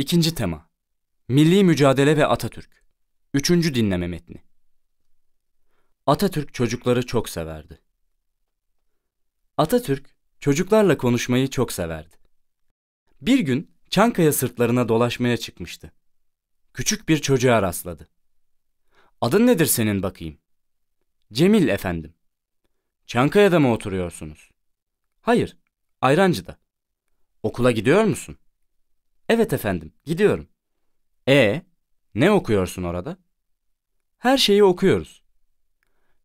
İkinci tema. Milli mücadele ve Atatürk. Üçüncü dinleme metni. Atatürk çocukları çok severdi. Atatürk çocuklarla konuşmayı çok severdi. Bir gün Çankaya sırtlarına dolaşmaya çıkmıştı. Küçük bir çocuğa rastladı. Adın nedir senin bakayım? Cemil efendim. Çankaya'da mı oturuyorsunuz? Hayır, Ayrancı'da. Okula gidiyor musun? Evet efendim, gidiyorum. E, ne okuyorsun orada? Her şeyi okuyoruz.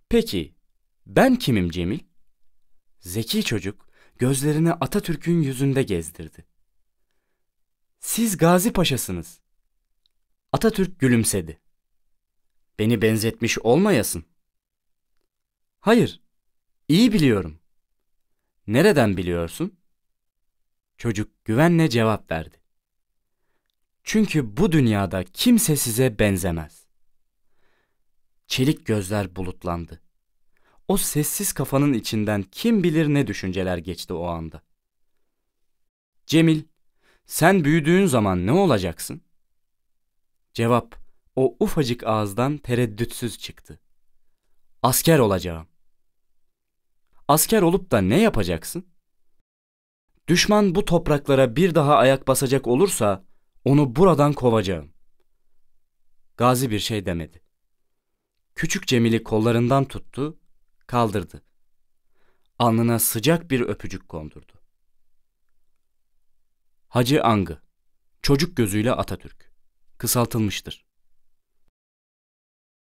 Peki, ben kimim Cemil? Zeki çocuk gözlerini Atatürk'ün yüzünde gezdirdi. Siz Gazi Paşa'sınız. Atatürk gülümsedi. Beni benzetmiş olmayasın. Hayır, iyi biliyorum. Nereden biliyorsun? Çocuk güvenle cevap verdi. Çünkü bu dünyada kimse size benzemez. Çelik gözler bulutlandı. O sessiz kafanın içinden kim bilir ne düşünceler geçti o anda. Cemil, sen büyüdüğün zaman ne olacaksın? Cevap o ufacık ağızdan tereddütsüz çıktı. Asker olacağım. Asker olup da ne yapacaksın? Düşman bu topraklara bir daha ayak basacak olursa onu buradan kovacağım. Gazi bir şey demedi. Küçük Cemil'i kollarından tuttu, kaldırdı. Alnına sıcak bir öpücük kondurdu. Hacı Angı, çocuk gözüyle Atatürk, kısaltılmıştır.